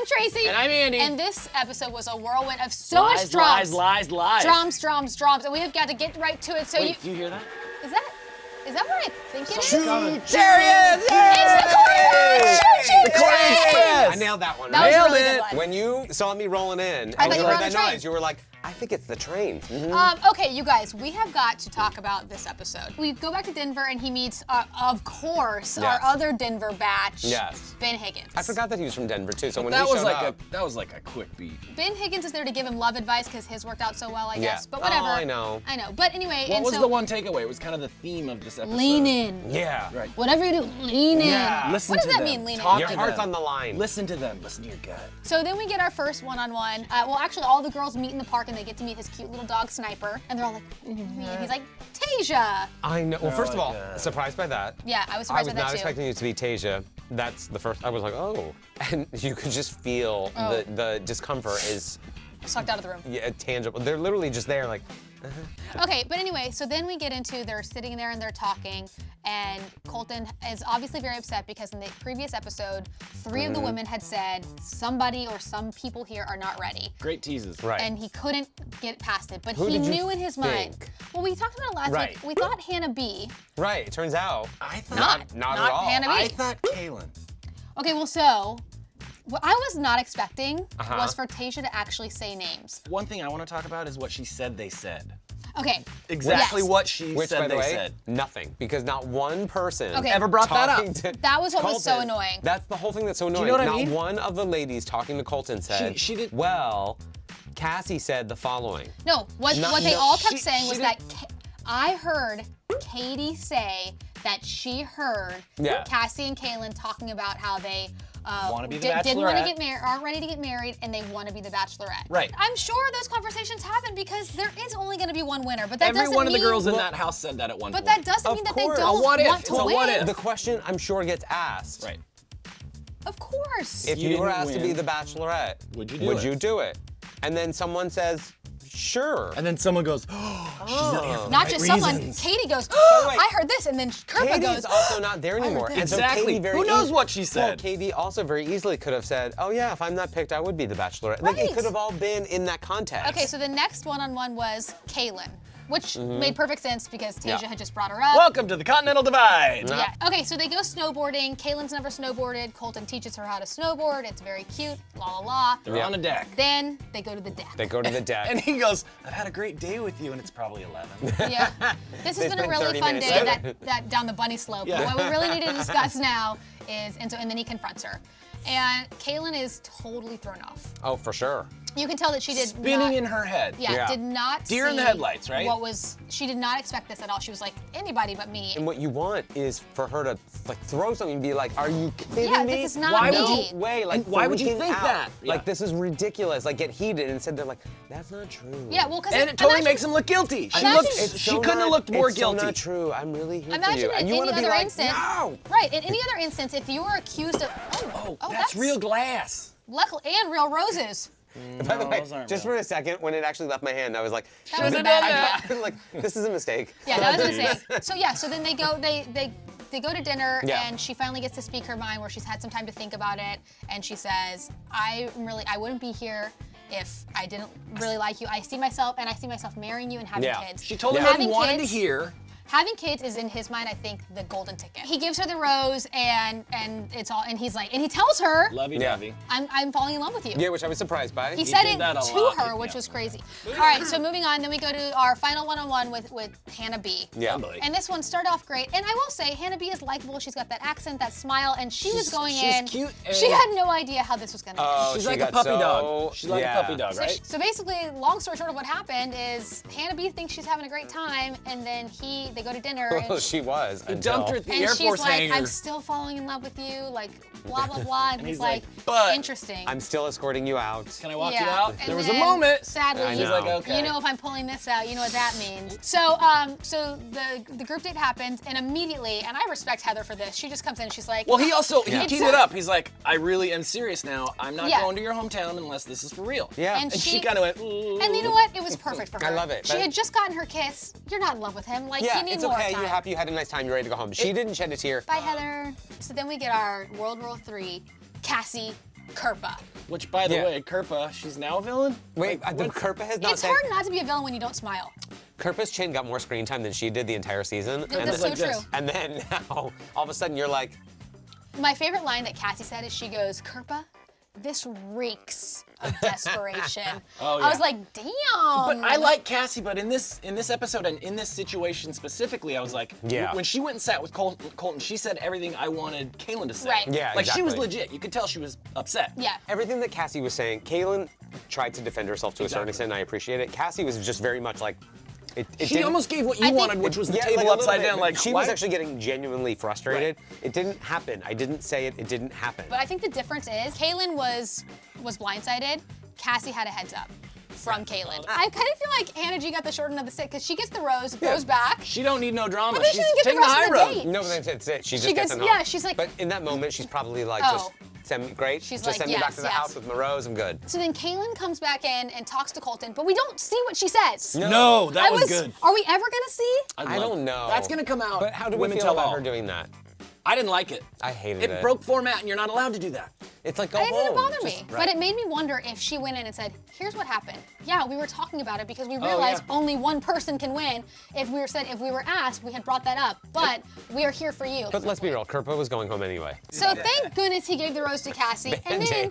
I'm Tracy. And I'm Andy. And this episode was a whirlwind of so lies, much drums. lies, lies, lies. Drums, drums, drums. And we have got to get right to it. So Wait, do you you hear that? is that is that what I think it is? Coming. There he is! It's the Corey Choo The Choo Corey Train! Express! I nailed that one. That was a Nailed really it. one. When you saw me rolling in I thought and you you heard that the train. noise, you were like, I think it's the train. Mhm. Um, okay, you guys, we have got to talk about this episode. We go back to Denver and he meets, uh, of course, our other Denver batch, Yes. Ben Higgins. I forgot that he was from Denver too. So when That he was showed like up, a that was like a quick beat. Ben Higgins is there to give him love advice because his worked out so well, I Yeah. guess. But whatever. Oh, I know. I know. But anyway, What and was so the one takeaway? It was kind of the theme of this episode. lean in. yeah, Right. Whatever you do, lean in. Yeah. Listen what does to that them. mean, lean Talk in? Your heart's on the line. Listen to them. Listen to your gut. So then we get our first one-on-one. Uh, well, actually, all the girls meet in the park and they get to meet his cute little dog Sniper, and they're all like, "Mm-hmm." and he's like, Tayshia. I know. Well, first of all, like that. surprised by that. Yeah, I was surprised I surprised was by that not expecting you to be Tayshia. That's the first. I was like, oh, and you could just feel Oh. the the discomfort is Sucked out of the room. yeah, tangible. They're literally just there, like. Okay, but anyway, so then we get into they're sitting there and they're talking, and Colton is obviously very upset because in the previous episode, 3 Mm-hmm. of the women had said somebody or some people here are not ready. Great teases. Right. And he couldn't get past it, but Who he knew in his mind. Well, we talked about it last Right. week. We thought Hannah B. Right. It turns out. I thought. Not, not at not all. Hannah B. I thought Caelynn. Okay, well, so what I was not expecting Uh-huh. was for Tayshia to actually say names. One thing I want to talk about is what she said they said. Okay. Exactly yes. what she Which, said by the they way, said. nothing, because not one person Okay. Ever brought that up. to That was what was so annoying. That's the whole thing that's so annoying. You know what I not mean? one of the ladies talking to Colton said, she did- well, Cassie said the following. No, what, No, what they no, all kept she- saying she was didn't- that Ka- I heard Katie say that she heard Yeah. Cassie and Caelynn talking about how they uh, Wanna be the di- didn't want to get married, aren't ready to get married, and they want to be the Bachelorette. Right. I'm sure those conversations happen because there is only going to be one winner, but that Every doesn't one of the mean- girls in that house said that at one But point. that doesn't Of mean that course. they don't what if. want It's to a win. what if. The question I'm sure gets asked. Right. Of course. If You you, were didn't asked to be the Bachelorette, Would you do would it? you do it? And then someone says, sure. And then someone goes, oh, she's not here oh. for Not right just someone. Katie goes, oh, the way, I heard this, and then Kirpa Katie's goes, also not there anymore. this. And so Exactly. Katie very Who knows what she said? Well, said? Katie also very easily could have said, oh yeah, if I'm not picked, I would be the Bachelorette. Like it could have all been in that context. Okay, so the next one-on-one was Caelynn, which mm-hmm. made perfect sense because Tayshia. Yeah. had just brought her up. Welcome to the Continental Divide. No. Yeah. Okay, so they go snowboarding. Caelynn's never snowboarded. Colton teaches her how to snowboard. It's very cute. La la la. They're Yeah. on a deck. Then they go to the deck. They go to the deck. And he goes, I've had a great day with you, and it's probably 11. yeah. This has been a really fun day in that, that down the bunny slope. Yeah. But what we really need to discuss now is, and so, and then he confronts her. And Caelynn is totally thrown off. oh, for sure. You can tell that she did Spinning not, in her head. Yeah, Yeah. did not Deer in the headlights, right? What was she did not expect this at all. She was like anybody but me. And what you want is for her to like throw something and be like, "Are you kidding Yeah, me? this is not Why would me." way! Like, And why would you think out. that? Like this is ridiculous. Like get heated. And instead they're like, "That's not true." Yeah, well, because And it totally makes him look guilty. She, Imagine- looks, It's she couldn't have looked more it's guilty. So not true. I'm really here for Imagine you. in And you any want to be other like, instance. "No." Right. In any other instance, if you were accused of oh, Oh, oh that's, real glass. luckily and real roses. By the way, just real. for a second, when it actually left my hand, I was like, That was a bad done like, this is a mistake. Yeah, that was a mistake. So yeah, so then they go they they they go to dinner Yeah. and she finally gets to speak her mind where she's had some time to think about it and she says, I'm really I wouldn't be here if I didn't really like you. I see myself and I see myself marrying you and having Yeah. kids. She told him Yeah. what he wanted kids- to hear. Having kids is in his mind, I think, the golden ticket. He gives her the rose and and it's all and he's like and he tells her, Lovey Yeah. dovey. I'm I'm falling in love with you. Yeah, which I was surprised by. He said it to lot. her, which Yeah. was crazy. All right, so moving on, then we go to our final one-on-one with with Hannah B. yeah. Somebody. And this one started off great. And I will say, Hannah B is likable. She's got that accent, that smile, and she was She's- going she's in. cute She had no idea how this was going to Oh, end. She's she like a puppy so- dog. She's like yeah. a puppy dog, So, right? she- so basically, long story short of what happened is Hannah B thinks she's having a great time, and then he, they go to dinner, Well, and, she was. He until- dumped her at the and Air she's Force like, hangar. I'm still falling in love with you, like blah blah blah, and, And he's, he's like, like, "But interesting. I'm still escorting you out. Can I walk yeah. you out? And There was a moment. Sadly, I he's like, okay. You know, if I'm pulling this out, you know what that means. So, um, so the the group date happens, and immediately, and I respect Heather for this. She just comes in, and she's like, Well, he also he Yeah. teed it up. He's like, I really am serious now. I'm not Yeah. going to your hometown unless this is for real. Yeah. And And she, she- kind of went. Ooh. And you know what? It was perfect for her. I love it, She had just gotten her kiss. You're not in love with him. Like yeah, you need it's more okay. time. You're happy. You had a nice time. You're ready to go home. She didn't shed a tear. Bye, Heather. So then we get our World War III, Cassie Kirpa. Which, by the Yeah. way, Kirpa, she's now a villain. Wait, Like, uh, the Kirpa has not It's said. hard not to be a villain when you don't smile. Kirpa's chin got more screen time than she did the entire season. That's and, so like this. true. and then now, all of a sudden, you're like, My favorite line that Cassie said is she goes, Kirpa, this reeks of desperation. Oh, yeah. I was like, damn. But I like Cassie, but in this in this episode and in this situation specifically, I was like, Yeah. When she went and sat with Col- Colton, she said everything I wanted Caelynn to say. Right. Yeah, Like she was legit. You could tell she was upset. Yeah. everything that Cassie was saying, Caelynn tried to defend herself to a certain extent, and I appreciate it. Cassie was just very much like, it, it She didn't- almost gave what you I think- wanted, which was the Yeah, table like upside bit, down. Like she why- was actually getting genuinely frustrated. It didn't happen. I didn't say it. It didn't happen. But I think the difference is Caelynn was was blindsided. Cassie had a heads up from Caelynn. I kind of feel like Hannah G got the short end of the stick because she gets the rose, goes back. She don't need no drama. But then she She's doesn't get the taking the high of the road. date. no, but that's it's it. She just She gets goes- a yeah, she's like- But in that moment, she's probably like, Oh. just send me, great. She's just like, send me back to the yes. house with my rose. I'm good. So then Caelynn comes back in and talks to Colton, but we don't see what she says. No, that I was, good. Are we ever gonna see? I'd I don't know. That's gonna come out. But how do we Women feel Tell about All. her doing that? I didn't like it. I hated It it. broke format, and you're not allowed to do that. It's like go It didn't home. bother Just- me, but it made me wonder if she went in and said, "Here's what happened. Yeah, we were talking about it because we realized yeah. only one person can win. If we were said, if we were asked, we had brought that up. But we are here for you." But let's be real. Kirpa was going home anyway. So thank goodness he gave the rose to Cassie, and then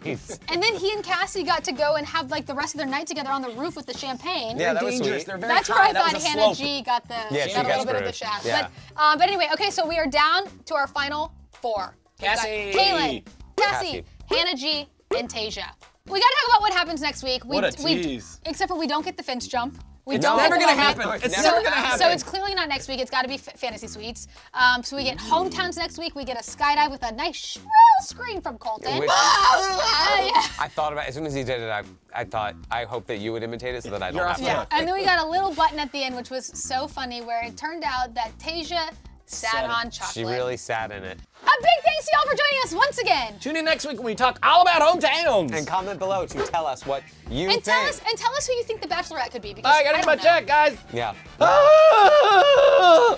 and then he and Cassie got to go and have like the rest of their night together on the roof with the champagne. Yeah, that They're was dangerous. sweet. They're very That's where. I That thought Hannah slope. G got the Yeah, she got a got little bit of the screwed. shaft. Yeah. But um, but anyway, okay, so we are down to our final four. Cassie. Caelynn, Cassie, Cassie. Hannah G, and Tayshia. We gotta talk about what happens next week. We, What a we- tease. except for we don't get the fence jump. We It's don't never gonna moment. happen. It's so, never gonna happen. So it's clearly not next week. It's got to be F- Fantasy Suites. Um, so we get hometowns next week. We get a skydive with a nice shrill scream from Colton. Which- Uh. I thought about as soon as he did it. I, I thought I hope that you would imitate it so that I don't You're have to. Yeah, and then we got a little button at the end, which was so funny, where it turned out that Tayshia sat Said it. on chocolate. She really sat in it. A big thanks to y'all for joining us once again. Tune in next week when we talk all about hometowns. And comment below to tell us what you And think. tell us and tell us who you think the Bachelorette could be. Because Bye, gotta I get my know. check, guys. Yeah. Ah!